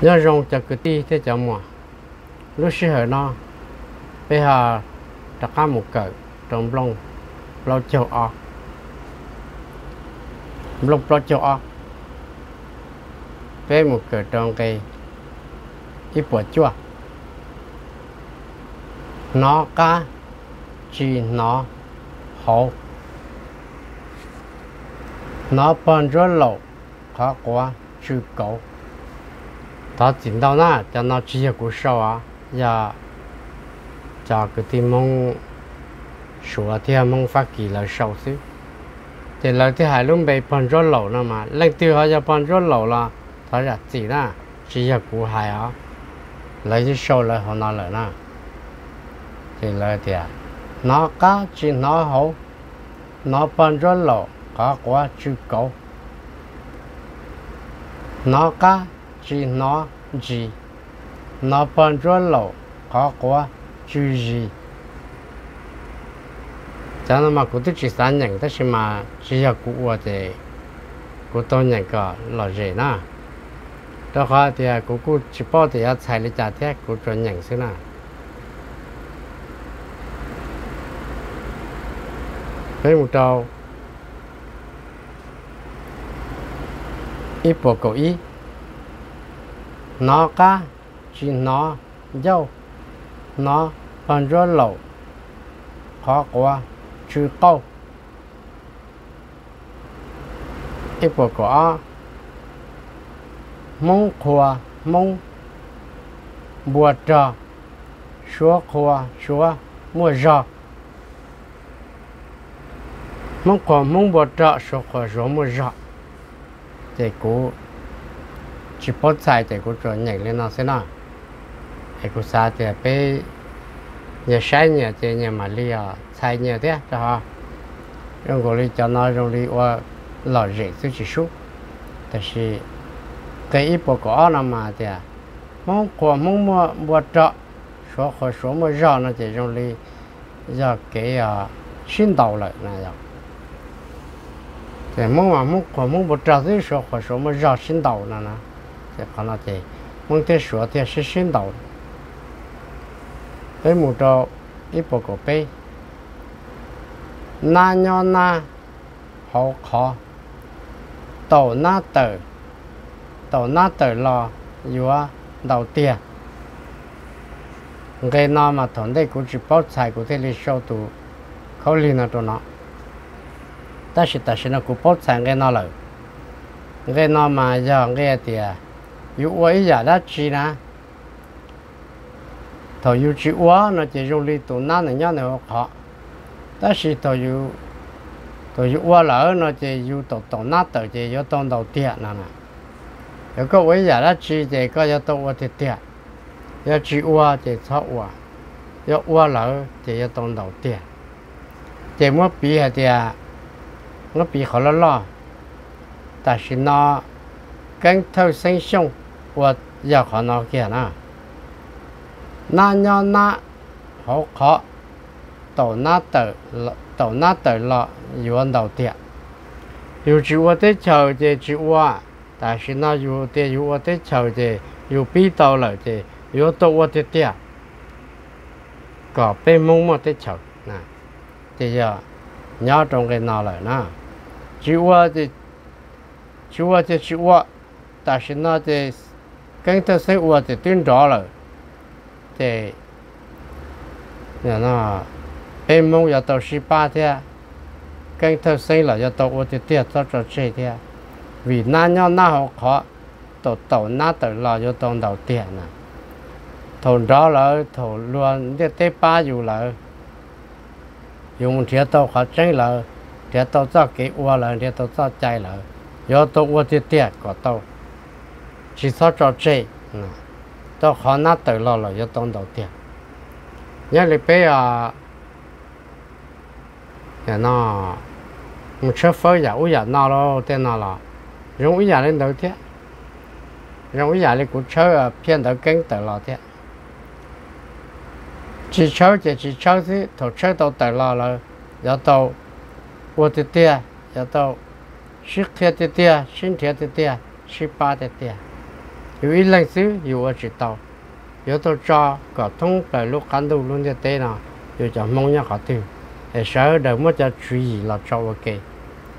nhớ rong chặt cái ti thế chậm mà lúc xưa hồi nó, bây giờ đặt cá một cỡ trong lòng lo châu ọ lông lo châu ọ bé một cỡ trong cái cái bộ chua. Nó cá chỉ nó hậu nó bằng rất lâu khó quá chữ cầu ta chính đạo na cho nó chỉ có số à ya cho cái tim mong số thì mong phát kỳ là sâu xíu thì là thì hai lúc bị bằng rất lâu nữa mà lần thứ hai giờ bằng rất lâu là ta ra chỉ na chỉ có hai à lấy cái sâu lại họ nói lại na thì là thì nó cá chỉ nó hậu nó bằng rất lâu có quá chữ cầu nó cá chỉ nó gì? Nó bằng rất lộ có quá chữ gì? Cho nên mà cũng tự chỉ sáng nhận tất mà chỉ là cụ ở đây cụ tôi nhận cả là gì na đó khó thì cụ cụ chỉ bảo thì ở xài lấy trả thế cụ cho nhận xí na thế một trâu ít bộ cổ ít nó cá, chỉ nó dâu, nó bằng rất lâu khó quá chữ câu. Ít bộ cổ mong khoa mong bùa trò. Xua khoa xua mua rò. Mong khoa mong bùa trò xua khoa xua mua rò. Thì cô chỉ bớt xài thì cô cho nhảy lên nó sẽ nào thì cô xa thì bé nhà sai nhà thì nhà mà li à xài nhà thế cho họ rồi cô li cho nó rồi li qua lò rễ tôi chỉ sốแต่是cái ít bộ có nó mà thì mong của mong mua mua trọ số khỏi số mua rau nó chỉ trong li giờ cái à xin đầu lại này rồi thì mong mà mong của mong bộ trọ thì số khỏi số mua rau xin đầu nó nè thì là na na khó na na đầu nó mà thằng đây cũng chỉ bảo xài của thế lịch sau tụ khó liên là nó ta chỉ ta chỉ nó cũng bảo xài cái nó rồi cái nó mà giờ cái thì yếu ấy giờ đã chi nè thầu yếu chỉ quá nó chỉ dùng đi tụ na này nhau này khó ta chỉ thầu yếu thầu yếu quá lỡ nó chỉ yếu tụ tụ na tờ chỉ yếu tông đầu tiên nè nè 有个为呀，那鸡这个要到我的店，要鸡窝就炒窝，要窝楼就要当老店。这么比下的，我比好了咯，但是呢，跟头生凶， 我要好那个呢，那要那好考，到那得了，到那得了，有老店，有鸡窝的炒这鸡窝。但是那有的有我的炒的，有味道了的，有到我的店，搞被蒙么的炒那，这样nhà trong cái nào lại na, chỉ qua thì chỉ qua thì chỉ qua,但是那的 跟着生活的顶着了，对，那那被蒙要到十八天，跟着生了要到我的店做做这天。vì na nhau na họ khó tổ tổ na tổ lò cho tông đầu tiền nè thôn đó là thổ luôn để tế ba dù là dùng thiệt tàu khó tranh là thiệt tàu cho cái ua là thiệt tàu cho chạy là do tàu ua thì tiền có tàu 汽车找车，嗯，到海南岛哪了？要到哪点？你那边啊？在哪？我们车分家，我家哪了？在哪了？人我家的哪点？人我家的过车啊，偏头更在哪点？去超市，去超市，他车都在哪了？要到我的店，要到十天的店，新天的店，十八的店。有一lần xứ有我知道有到cho có thông lại lúc cán đầu luôn như thế nào有就梦一个条，诶少的么就注意了做我嘅，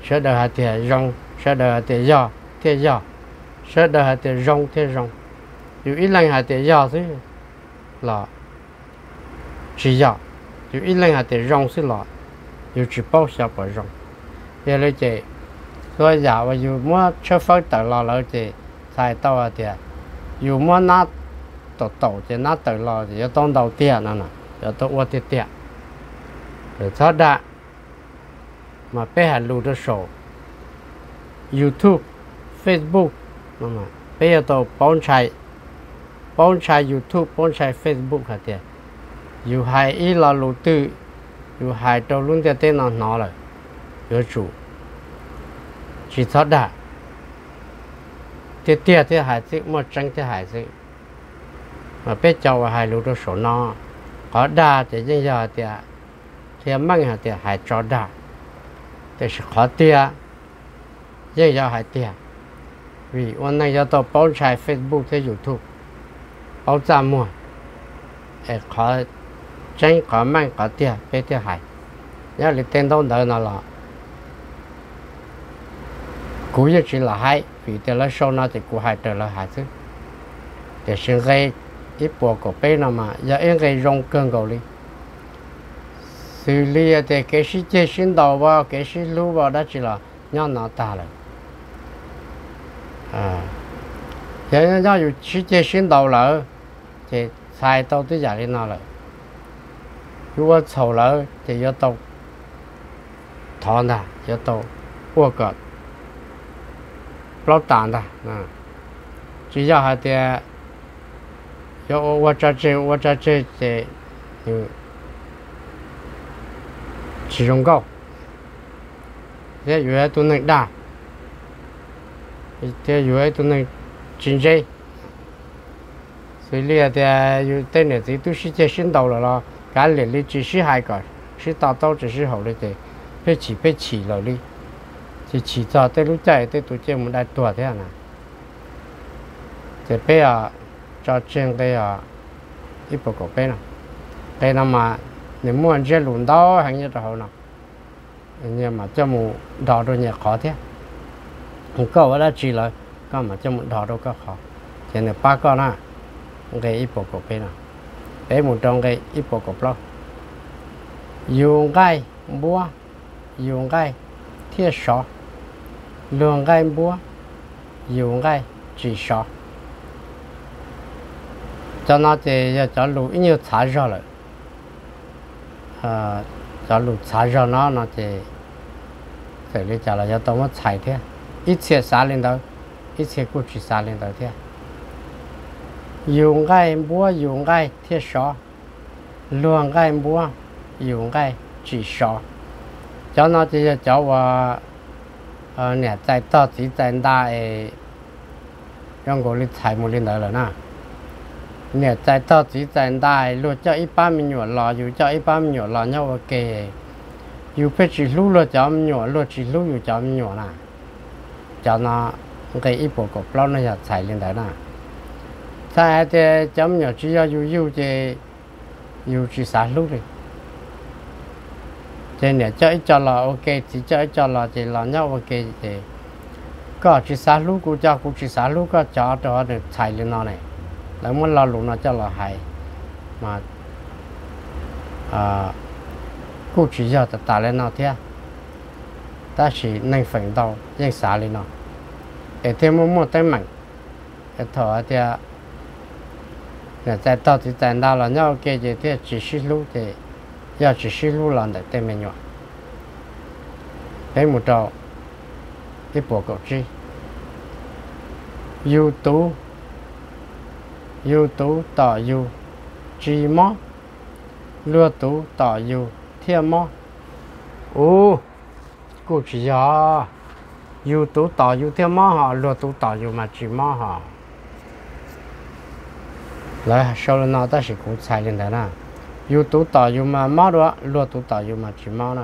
少的系啲用，少的系啲药，啲药，少的系啲用啲用，有一轮系啲药是啦，吃药，有一轮系啲用是啦，有吃饱小不用，别了这，所以呀我有么吃饭得了了这才到啊啲， 有么拿到到这拿得了就要当到啲那呐。cho tôi qua tiệt tiệt rồi thoát đã mà bé hạt lù đó sổ YouTube Facebook mà mà bây giờ tôi bón chạy bón chạy YouTube bón chạy Facebook hạt tiệt dù hai ý là lù tư dù hai đâu luôn tiệt tên nó nó rồi yếu chủ chỉ thoát đã Tiết tiết thì hai chữ mà trăng thì hai chữ mà bé cháu Hải lù đó sổ nó có đa thì những giờ thì thì mang thì hay cho đa thì sẽ khó tiền những giờ hay tiền vì hôm nay giờ tôi bảo chạy Facebook thế YouTube bảo ra mua để khó tránh khó mang khó tiền bây giờ hải nhớ là tên đâu đỡ nó là cú giờ chỉ là hai vì thế là sau nó thì cũng hai trở là hai thứ để sinh gây ít bộ của bé nó mà giờ em gây rong cơn cầu đi. Xử lý thì cái sự chế sinh đạo vào cái sự lưu vào đó chỉ là nhau nó ta rồi à. Giờ nhau có sự chế sinh đạo lỡ, thì sai đâu tới giờ đi nào rồi nếu mà xấu lỡ, thì giờ tao thọ nè giờ tao 我个老大的嗯，主要还得要我这这我这这这有体重高，这月都能打，这月都能经济，所以你的有等日子都是这新到了咯，干练的只是还个，是达到只是好的的，被起被起了的，就起早的路在的都这么来多的呢，这边啊。cho trên cái à ít bộ cổ bên nào đây là mà nếu muốn chơi lùn đó hàng như đó nào nhưng mà cho một đỏ đôi nhẹ khó thế không có ở đó chỉ là có mà cho một đỏ đâu có khó cho nên ba con à cái ít bộ cổ bên nào bé một trong cái ít bộ cổ lo dùng cái búa dùng cái thiết sọ 论爱慕有爱之上张大姐要找鲁你又查上了啊找鲁查上了那得这里找了要等我踩点一切三零刀一切过去三零刀店有爱摸有爱太少乱按摩有爱之上张大姐要找我ờ nè tại to chỉ tại đa ấy 用过的菜木领导了呢。nè tại tao chỉ tại đại luôn cho ít ba mươi nhỏ lò dù cho ít ba mươi nhỏ lò nhau ok dù phải chỉ lúc lo cho mình nhỏ lo chỉ lúc dù cho mình nhỏ nè cho nó cái ít bộ cột lâu nó sẽ chạy lên đấy nè sai thì cho mình nhỏ chỉ要有有这有只啥路的 thế nè cho ít cho là ok, thì cho ít cho là thì là nhau ok, thì có chỉ xả lũ cũng cho, cũng chỉ xả lũ có cho cho được chạy lên nó này. Là muốn lo lũ nó cho là hay mà à cũng chỉ cho ta tả lên nó thế à? ta chỉ nên phấn đấu nên xả lên nó. Để thêm một một tay mạnh để thở thì là tại tao thì tại nào là nhau ok, thì chỉ xí lũ thì giờ chỉ xin lưu lần để tên mình nhỏ đấy một trò cái bộ cậu chi YouTube yu tú tỏ yu chi mó lúa tú tỏ yu thiên mó ô cô chỉ giờ yu tú tỏ yu thiên mó hả lúa tú tỏ yu mà chỉ mó hả lại sau lần nào ta sẽ cũng xài lên đấy nào yu tú tỏ yu mà mó đó lúa tú tỏ yu mà chỉ mó nè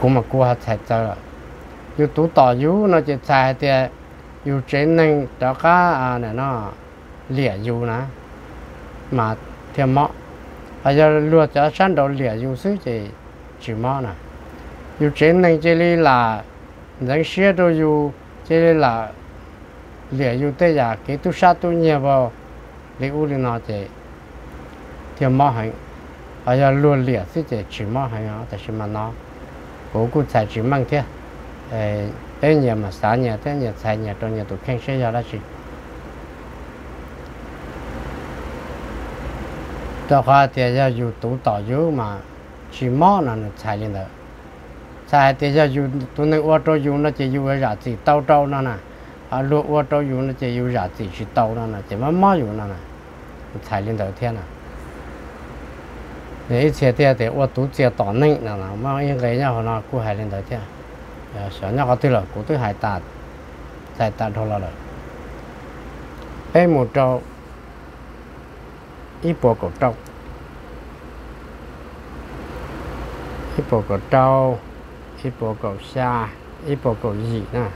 cũng mà cô hạt xài cho yu tú tỏ yu nó chỉ xài thì yêu trên nên đó cả à này nó lìa yêu nè mà thêm mọ bây giờ lúa cho sản đầu lìa yêu sư thì chỉ mọ nè yêu trên nên chỉ là人些都有这里啦，连有的呀，给都啥都念不， 你屋里那这，天马很，哎呀，落连是这芝麻很啊，但是嘛那，不过才芝麻天，哎，二年嘛三年，三年三年，多年都看谁下来去。的话，大家有多导游嘛，芝麻那能才领的。sai thì giờ dùng tụi nó ô tô dùng nó chỉ dùng giá trị tàu tàu nó nè à lúa ô tô dùng nó chỉ dùng giá trị chỉ tàu nó nè chỉ mà mà dùng nó nè 才领导天呐你一切的的我都接到恁那那嘛应该然后呢顾海领导天呃小鸟好对了顾对海大再大头了了北木州一波狗州一波狗州 ít bộ cầu xa ít bộ cầu gì nè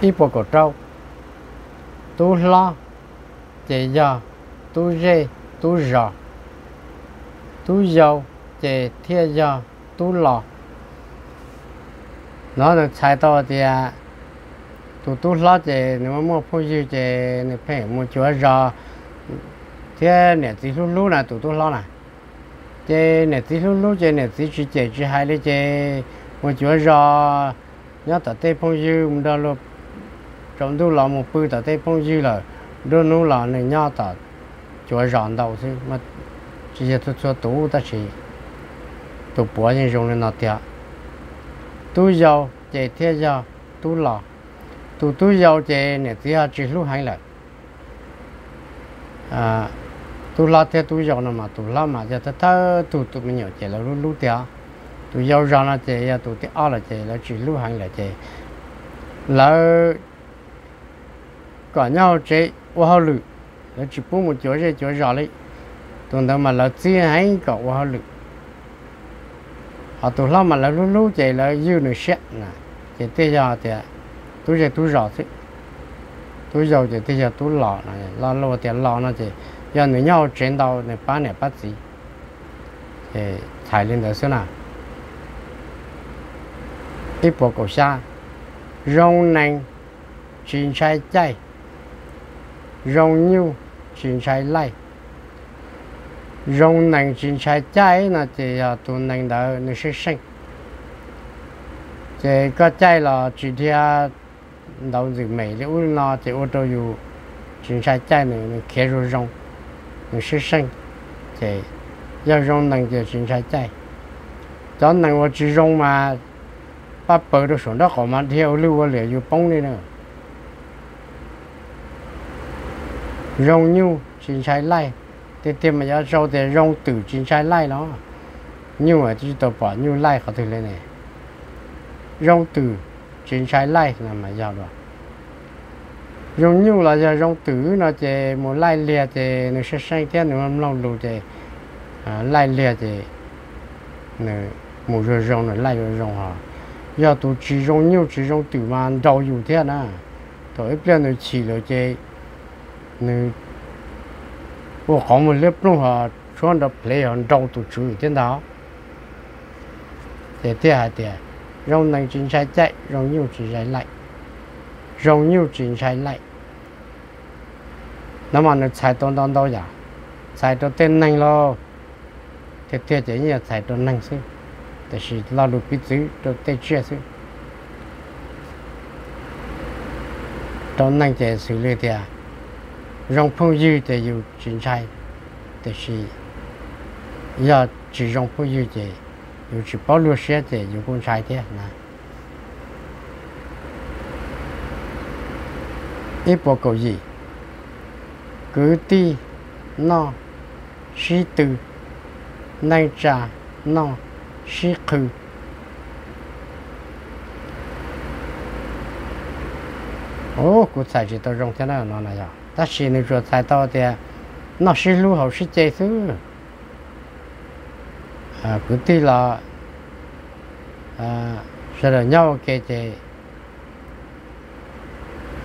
ít bộ cầu trâu Tu lo chế giờ tu rê tu rò. Tu dầu chế thiên giờ tu lò. Nó được xài to thì à tu tu lo chế nếu mà mua phong dư chế nếu phải mua chúa rò. Thế nè tí lúc lúc là tu tu lo này chế nè tí lúc lúc chế nè tí chỉ chế chỉ hai lấy chế mua chúa rò. Nhớ tập tê phong dư một đợt lúc trong đó là một bữa tại đây phong dư là, đôi lúc là nè nhà ta cho rò đầu chứ, mà chỉ là tôi cho tủ ta chỉ. Tủ bỏ những dùng lên nó tiệt tu giàu chế thế giàu tu là tu tu giàu chế nè tí chỉ lúc hành lại. À tu la thế tu giàu nó mà tu la mà giờ ta tu tu mình nhiều chơi là lúc lúc tiệt tu giàu ra là chơi ya tu tiệt ở là chơi là chỉ lúc hành là chơi là cả nhau chế ô hao lử nó chỉ bố một chỗ chế chỗ rõ lấy tuần đó mà là chia hai cả ô hao lử họ tụi lo mà là lúc lúc chạy là dư nửa xét nè chạy tê giờ thì tôi chạy tôi rõ thế tôi giàu thì tê giờ tôi lọ này lo lo thì lọ nó thì giờ nửa nhau trên đầu này ba này bắt gì thì thải lên đó xem nào ít bộ cổ xa rong nành chín sai chạy rong nhiêu chính sai lại rong nành chính sai trái là thì tụ nành đã nó sẽ sinh. Thì có trái là chỉ thì đầu dịch mấy thì u nó thì ô tô dù chính sai trái này nó khé rồi rong nó sẽ sinh. Thì do rong nành thì chính trái trái đó nành 我只 rong mà bắt bớ được xuống đó khỏi mà theo lưu vào liệu dù bông đi nữa. Rong nhu chính sai lại thì tìm mà giờ sau thì rong từ chính sai lại đó. Nhưng mà chỉ tao bỏ nhu lại có thể lên này. Rong từ chính sai lại là mà giao được Rong nhiều là giờ rong tử nó chỉ một lai lìa thì nó sẽ sang thế, nó lâu lâu thì lai lìa thì nó một giờ rong nó lai rồi rong hả? Giờ tôi chỉ rong nhiều chỉ rong tử mà đầu nhiều thế à nè tôi biết nó chỉ là cái nó 我好么勒不哈穿着 play 很招都注意听到，这这还得，让能进才在，让牛进才来。容易进才来。那么呢，才当当到呀，才到天能咯，贴贴这些才到能是，但是老路必须都得接受。到能这xử lý Rong phong dư thì yêu chính sai thì giờ chỉ rong phong dư thì yu chỉ bao lưu xe thì yêu cũng sai thế nè ít bộ cầu gì? Cứ ti no sĩ từ nay trà no sĩ khử ô cụ sai chỉ tôi rong thế nào, nó này à ta chỉ nên cho sai to thì nó sẽ lưu hậu sẽ chế thứ à cứ ti là à sẽ là nhau cái chế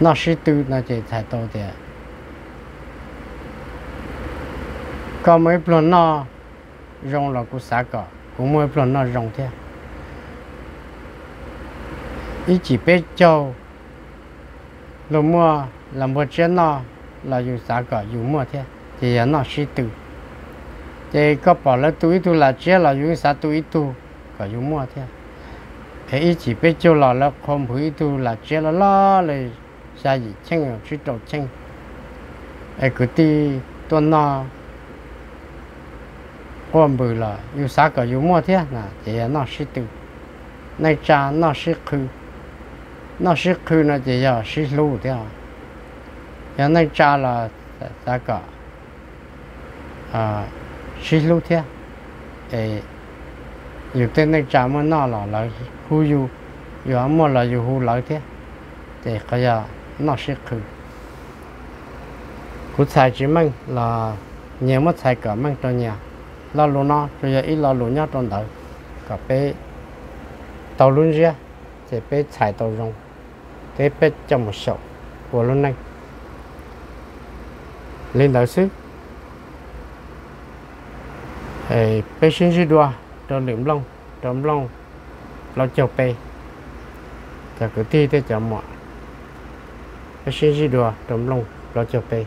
nó sẽ tư nó chỉ thay to thì có mấy lần nó rong là cũng xả cả cũng mấy lần nó rong thế ý chỉ biết cho lúc mua làm một chuyện nó là dù xã cả dù mua thế, thì à, nó sĩ tử thì có bảo là tuổi tu là chết là dù xã tuổi tu, cả dù mua thế. Thì ý chỉ biết cho là là không phải tu là chết là lo là xã gì chăng là chỉ đầu chăng. Ấy cứ đi tuần nào quan bự là dù xã cả dù mua thế là, thì à, nó sĩ tử nay cha nó sĩ khư. Nó sĩ khư nó chỉ là à, sĩ lưu thế à. 路的，要那家了啥个啊是路的，哎，有的那家么那了了，忽悠，有么了有忽来的，这个呀。nó sẽ khử cú xài chỉ mang là nhiều mất xài cả mang cho nhà lo luôn nó rồi giờ ít lo luôn nhau trong đời cả bé tàu luôn ra thì bé xài tàu rong thế bé trong một sổ của luôn này Lên đạo sư. Thì bê sinh sư đua cho liệm long cho long, lo cho bê cho cái ti tới cho mọi bê sinh sư đùa trồng long, lo cho bê